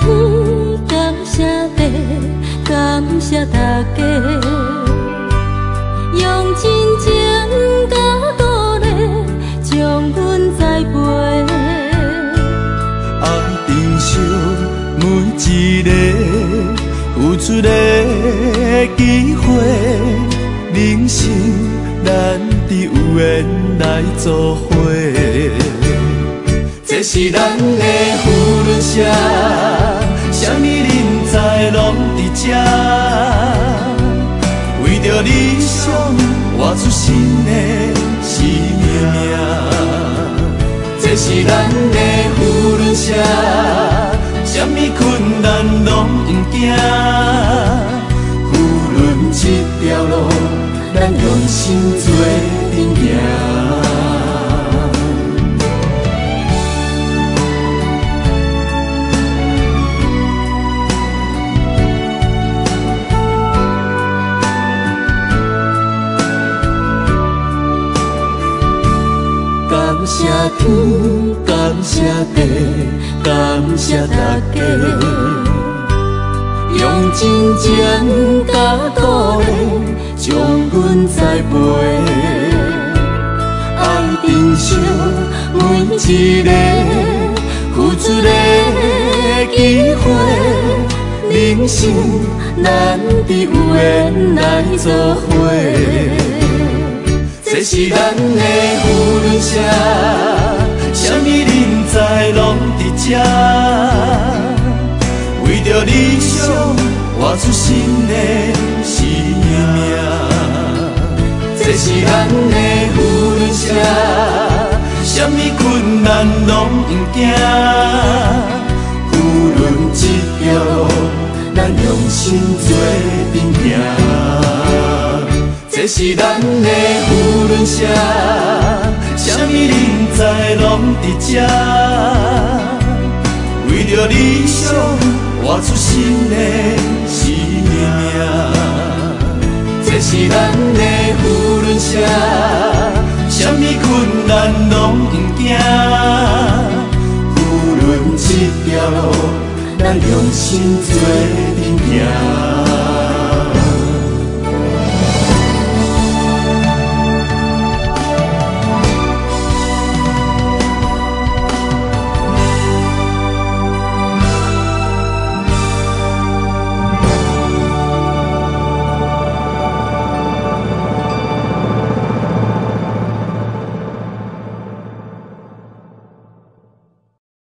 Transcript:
天感谢地，感谢大家，用真情与鼓励，将阮栽培。爱珍惜每一个付出的机会，人生难得有缘来做伙，这是咱的福轮车。着理想活出新的生命。这是咱的呼伦社，什么困难拢不惊，呼伦这条路，咱用心做阵行。谢天，感谢地，感谢大家，用真情甲鼓励，将阮栽培。爱珍惜每一个付出的机会，人生难得有缘来作伙。这是咱的福伦社，什么人才拢伫这，为着理想活出新的生命。这是咱的福伦社，什么困难拢不惊，福伦这条路，咱用心做阵行。这是咱的呼伦社，什么人才拢伫这，为着理想活出新的生命。这是咱的呼伦社，什么困难拢不惊，福伦这条路，咱用心做阵行。